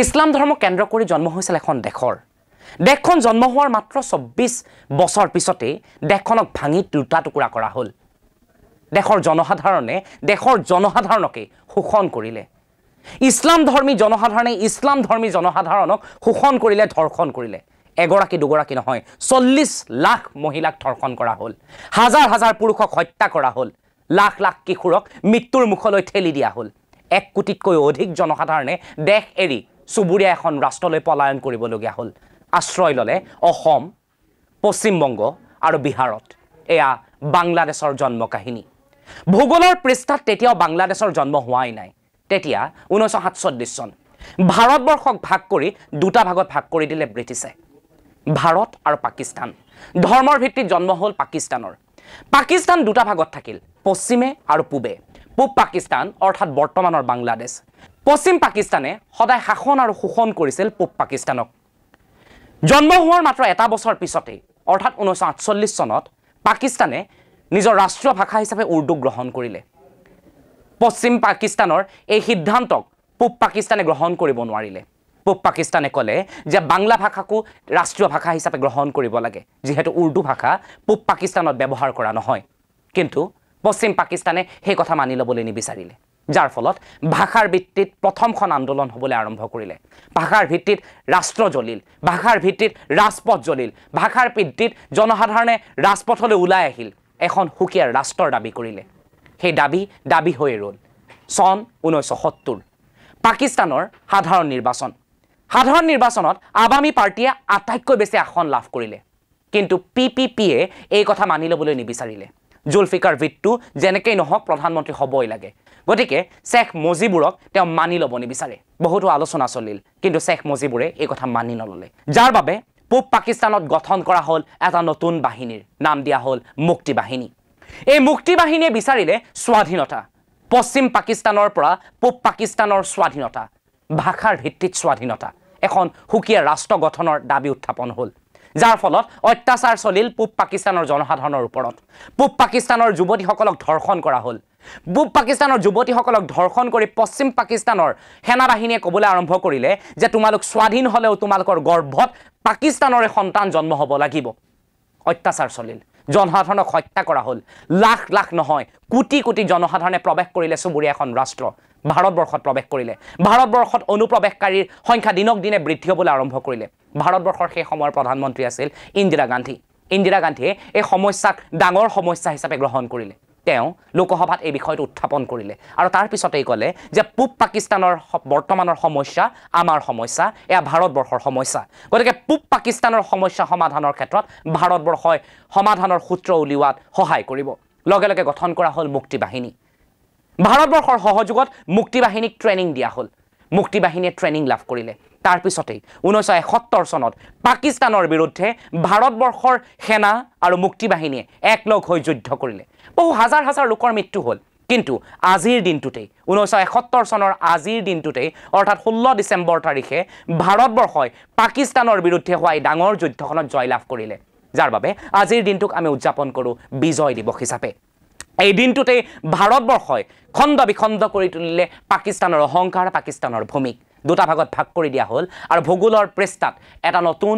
ইছলাম ধৰ্ম কেন্দ্ৰ কৰি জন্ম হৈছিল এখন দেশৰ। দেশখন জন্ম হোৱাৰ মাত্ৰ চৌব্বিছ বছৰ পিছতেই দেশখনক ভাঙি দুটা টুকুৰা কৰা হ'ল। দেশৰ জনসাধাৰণে দেশৰ জনসাধাৰণকেই শোষণ কৰিলে। ইছলাম ধৰ্মী জনসাধাৰণে ইছলাম ধৰ্মী জনসাধাৰণক শোষণ কৰিলে ধৰ্ষণ কৰিলে। এগৰাকী দুগৰাকী নহয় চল্লিছ লাখ মহিলাক ধৰ্ষণ কৰা হ'ল। হাজাৰ হাজাৰ পুৰুষক হত্যা কৰা হ'ল। লাখ লাখ কিশোৰক মৃত্যুৰ মুখলৈ ঠেলি দিয়া হ'ল। এক কোটিতকৈ অধিক জনসাধাৰণে দেশ এৰি চুবুৰীয়া এখন ৰাষ্ট্ৰলৈ পলায়ন কৰিবলগীয়া হ'ল। আশ্ৰয় ল'লে অসম পশ্চিমবংগ আৰু বিহাৰত। এয়া বাংলাদেশৰ জন্ম কাহিনী ভূগোলৰ পৃষ্ঠাত তেতিয়াও বাংলাদেশৰ জন্ম হোৱাই নাই। তেতিয়া ঊনৈছশ সাতচল্লিছ চন। ভাৰতবৰ্ষক ভাগ কৰি দুটা ভাগত ভাগ কৰি দিলে ব্ৰিটিছে। ভাৰত আৰু পাকিস্তান। ধৰ্মৰ ভিত্তিত জন্ম হ'ল পাকিস্তানৰ। পাকিস্তান দুটা ভাগত থাকিল পশ্চিমে আৰু পূবে। পূব পাকিস্তান অৰ্থাৎ বৰ্তমানৰ বাংলাদেশ। পশ্চিম পাকিস্তানে সদায় শাসন আৰু শোষণ কৰিছিল পূব পাকিস্তানক। জন্ম হোৱাৰ মাত্ৰ এটা বছৰ পিছতেই অৰ্থাৎ ঊনৈছশ আঠচল্লিছ চনত পাকিস্তানে নিজৰ ৰাষ্ট্ৰীয় ভাষা হিচাপে উৰ্দু গ্ৰহণ কৰিলে। পশ্চিম পাকিস্তানৰ এই সিদ্ধান্তক পূব পাকিস্তানে গ্ৰহণ কৰিব নোৱাৰিলে। পূব পাকিস্তানে ক'লে যে বাংলা ভাষাকো ৰাষ্ট্ৰীয় ভাষা হিচাপে গ্ৰহণ কৰিব লাগে যিহেতু উৰ্দু ভাষা পূব পাকিস্তানত ব্যৱহাৰ কৰা নহয়। কিন্তু পশ্চিম পাকিস্তানে সেই কথা মানি ল'বলৈ নিবিচাৰিলে। যাৰ ফলত ভাষাৰ ভিত্তিত প্ৰথমখন আন্দোলন হ'বলৈ আৰম্ভ কৰিলে। ভাষাৰ ভিত্তিত ৰাষ্ট্ৰ জ্বলিল ভাষাৰ ভিত্তিত ৰাজপথ জ্বলিল ভাষাৰ ভিত্তিত জনসাধাৰণে ৰাজপথলৈ ওলাই আহিল এখন সুকীয়া ৰাষ্ট্ৰৰ দাবী কৰিলে। সেই দাবী দাবী হৈ ৰ'ল। চন ঊনৈছশ সত্তৰ। পাকিস্তানৰ সাধাৰণ নিৰ্বাচন। সাধাৰণ নিৰ্বাচনত আৱামী পাৰ্টীয়ে আটাইতকৈ বেছি আসন লাভ কৰিলে। কিন্তু পি পি পিয়ে এই কথা মানি ল'বলৈ নিবিচাৰিলে। জুলফিকাৰ ভিটটো যেনেকেই নহওক প্ৰধানমন্ত্ৰী হ'বই লাগে। গতিকে শ্বেখ মুজিবুৰক তেওঁ মানি ল'ব নিবিচাৰে। বহুতো আলোচনা চলিল কিন্তু শ্বেখ মুজিবুৰে এই কথা মানি নল'লে। যাৰ বাবে পূব পাকিস্তানত গঠন কৰা হ'ল এটা নতুন বাহিনীৰ। নাম দিয়া হ'ল মুক্তি বাহিনী। এই মুক্তি বাহিনীয়ে বিচাৰিলে স্বাধীনতা। পশ্চিম পাকিস্তানৰ পৰা পূব পাকিস্তানৰ স্বাধীনতা। ভাষাৰ ভিত্তিত স্বাধীনতা। এখন সুকীয়া ৰাষ্ট্ৰ গঠনৰ দাবী উত্থাপন হ'ল। যাৰ ফলত অত্যাচাৰ চলিল পূব পাকিস্তানৰ জনসাধাৰণৰ ওপৰত। পূব পাকিস্তানৰ যুৱতীসকলক ধৰ্ষণ কৰা হ'ল। পূব পাকিস্তানৰ যুৱতীসকলক ধৰ্ষণ কৰি পশ্চিম পাকিস্তানৰ সেনা বাহিনীয়ে ক'বলৈ আৰম্ভ কৰিলে যে তোমালোক স্বাধীন হ'লেও তোমালোকৰ গৰ্ভত পাকিস্তানৰে সন্তান জন্ম হ'ব লাগিব। অত্যাচাৰ চলিল। জনসাধাৰণক হত্যা কৰা হ'ল। লাখ লাখ নহয় কোটি কোটি জনসাধাৰণে প্ৰৱেশ কৰিলে চুবুৰীয়া এখন ৰাষ্ট্ৰ। ভাৰতবৰ্ষত প্ৰৱেশ কৰিলে। ভাৰতবৰ্ষত অনুপ্ৰৱেশকাৰীৰ সংখ্যা দিনক দিনে বৃদ্ধি হ'বলৈ আৰম্ভ কৰিলে। ভাৰতবৰ্ষৰ সেই সময়ৰ প্ৰধানমন্ত্ৰী আছিল ইন্দিৰা গান্ধী। ইন্দিৰা গান্ধীয়ে এই সমস্যাক ডাঙৰ সমস্যা হিচাপে গ্ৰহণ কৰিলে। তেওঁ লোকসভাত এই বিষয়টো উত্থাপন কৰিলে আৰু তাৰ পিছতেই ক'লে যে পূব পাকিস্তানৰ বৰ্তমানৰ সমস্যা আমাৰ সমস্যা এয়া ভাৰতবৰ্ষৰ সমস্যা। গতিকে পূব পাকিস্তানৰ সমস্যা সমাধানৰ ক্ষেত্ৰত ভাৰতবৰ্ষই সমাধানৰ সূত্ৰ উলিওৱাত সহায় কৰিব। লগে লগে গঠন কৰা হ'ল মুক্তি বাহিনী। ভাৰতবৰ্ষৰ সহযোগত মুক্তি বাহিনীক ট্ৰেইনিং দিয়া হ'ল। মুক্তি বাহিনীয়ে ট্ৰেইনিং লাভ কৰিলে। তাৰপিছতেই ঊনৈছশ এসত্তৰ চনত পাকিস্তানৰ বিৰুদ্ধে ভাৰতবৰ্ষৰ সেনা আৰু মুক্তি বাহিনীয়ে একলগ হৈ যুদ্ধ কৰিলে। বহু হাজাৰ হাজাৰ লোকৰ মৃত্যু হ'ল। কিন্তু আজিৰ দিনটোতেই ঊনৈছশ এসত্তৰ চনৰ আজিৰ দিনটোতেই অৰ্থাৎ ষোল্ল ডিচেম্বৰ তাৰিখে ভাৰতবৰ্ষই পাকিস্তানৰ বিৰুদ্ধে হোৱা এই ডাঙৰ যুদ্ধখনত জয়লাভ কৰিলে। যাৰ বাবে আজিৰ দিনটোক আমি উদযাপন কৰোঁ বিজয় দিৱস হিচাপে। এই দিনটোতেই ভাৰতবৰ্ষই খণ্ড বিখণ্ড কৰি তুলিলে পাকিস্তানৰ অহংকাৰ পাকিস্তানৰ ভূমিক। দুটা ভাগত ভাগ কৰি দিয়া হ'ল। আৰু ভূগোলৰ পৃষ্ঠাত এটা নতুন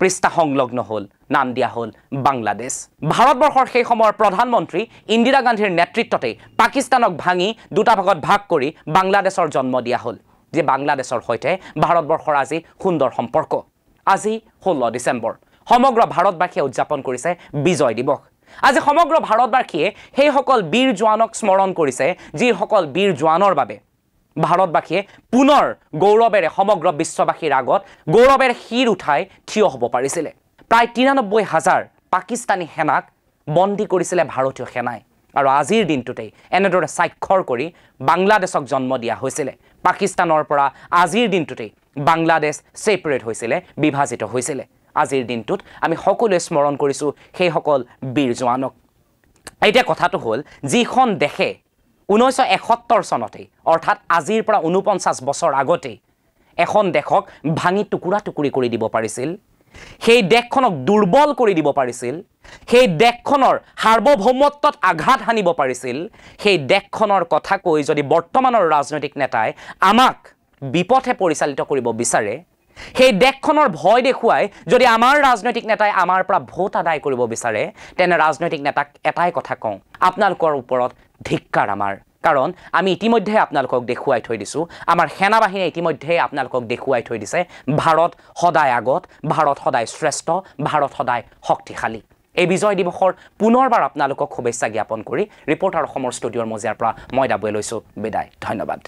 পৃষ্ঠা সংলগ্ন হ'ল নাম দিয়া হ'ল বাংলাদেশ। ভাৰতবৰ্ষৰ সেই সময়ৰ প্ৰধানমন্ত্ৰী ইন্দিৰা গান্ধীৰ নেতৃত্বতেই পাকিস্তানক ভাঙি দুটা ভাগত ভাগ কৰি বাংলাদেশৰ জন্ম দিয়া হ'ল যি বাংলাদেশৰ সৈতে ভাৰতবৰ্ষৰ আজি সুন্দৰ সম্পৰ্ক। আজি ষোল্ল ডিচেম্বৰ সমগ্ৰ ভাৰতবাসীয়ে উদযাপন কৰিছে বিজয় দিৱস। আজি সমগ্ৰ ভাৰতবাসীয়ে সেইসকল বীৰ জোৱানক স্মৰণ কৰিছে যিসকল বীৰ জোৱানৰ বাবে ভাৰতবাসীয়ে পুনৰ গৌৰৱেৰে সমগ্ৰ বিশ্ববাসীৰ আগত গৌৰৱেৰে শিৰ উঠাই থিয় হ'ব পাৰিছিলে। প্ৰায় তিৰানব্বৈ হাজাৰ পাকিস্তানী সেনাক বন্দী কৰিছিলে ভাৰতীয় সেনাই আৰু আজিৰ দিনটোতেই এনেদৰে স্বাক্ষৰ কৰি বাংলাদেশক জন্ম দিয়া হৈছিলে। পাকিস্তানৰ পৰা আজিৰ দিনটোতেই বাংলাদেশ ছেপাৰেট হৈছিলে বিভাজিত হৈছিলে। আজিৰ দিনটোত আমি সকলোৱে স্মৰণ কৰিছোঁ সেইসকল বীৰ জোৱানক। এতিয়া কথাটো হ'ল যিখন দেশে ঊনৈছশ এসত্তৰ চনতেই অৰ্থাৎ আজিৰ পৰা ঊনপঞ্চাছ বছৰ আগতেই এখন দেশক ভাঙি টুকুৰা টুকুৰি কৰি দিব পাৰিছিল সেই দেশখনক দুৰ্বল কৰি দিব পাৰিছিল সেই দেশখনৰ সাৰ্বভৌমত্বত আঘাত সানিব পাৰিছিল সেই দেশখনৰ কথা কৈ যদি বৰ্তমানৰ ৰাজনৈতিক নেতাই আমাক বিপথে পৰিচালিত কৰিব বিচাৰে সেই দেশখনৰ ভয় দেখুৱাই যদি আমাৰ ৰাজনৈতিক নেতাই আমাৰ পৰা ভোট আদায় কৰিব বিচাৰে তেনে ৰাজনৈতিক নেতাক এটাই কথা কওঁ আপোনালোকৰ ওপৰত ধিক্কাৰ আমাৰ। কাৰণ আমি ইতিমধ্যে আপোনালোকক দেখুৱাই থৈ দিছোঁ। আমাৰ সেনা বাহিনীয়ে ইতিমধ্যে আপোনালোকক দেখুৱাই থৈ দিছে। ভাৰত সদায় আগত ভাৰত সদায় শ্ৰেষ্ঠ ভাৰত সদায় শক্তিশালী। এই বিজয় দিৱসৰ পুনৰবাৰ আপোনালোকক শুভেচ্ছা জ্ঞাপন কৰি ৰিপৰ্টাৰ অসমৰ ষ্টুডিঅ'ৰ মজিয়াৰ পৰা মই ডাবুৱে লৈছোঁ। বিদায়। ধন্যবাদ।